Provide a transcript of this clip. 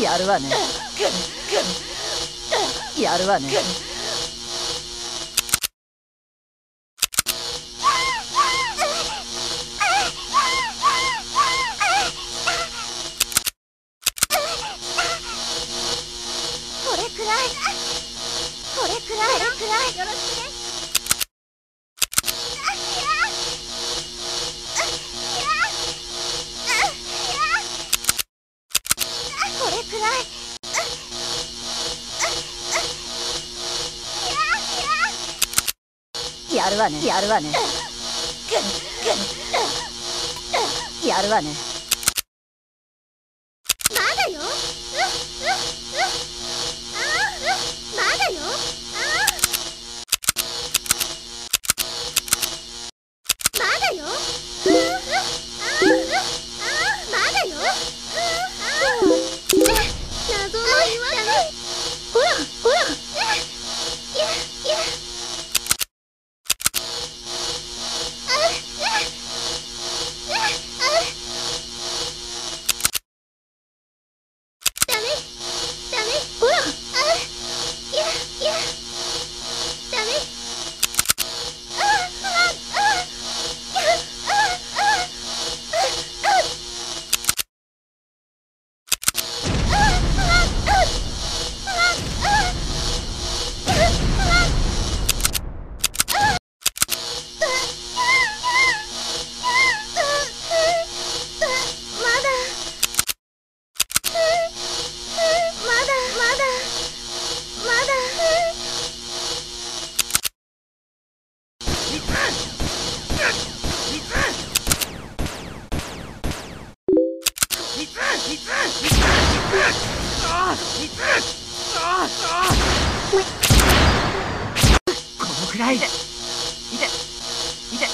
やるわね。やるわね。これくらい。これくらい。これくらい。よろしくやるわね。やるわね。やるわねこのくらいで。いていて